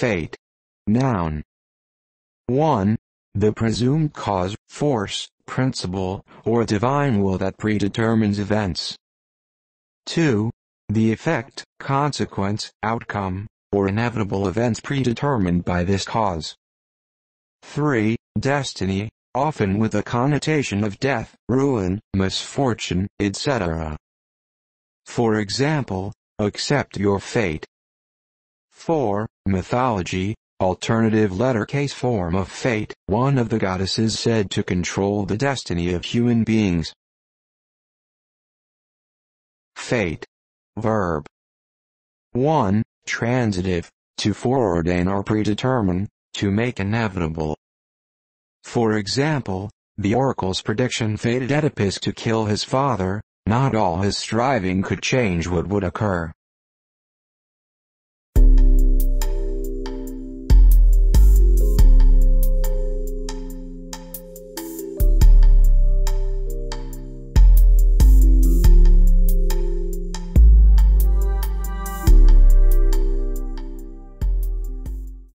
Fate. Noun. 1. The presumed cause, force, principle, or divine will that predetermines events. 2. The effect, consequence, outcome, or inevitable events predetermined by this cause. 3. Destiny, often with a connotation of death, ruin, misfortune, etc. For example, accept your fate. 4. Mythology, alternative letter case form of fate, one of the goddesses said to control the destiny of human beings. Fate. Verb. 1. Transitive, to foreordain or predetermine, to make inevitable. For example, the oracle's prediction fated Oedipus to kill his father, not all his striving could change what would occur.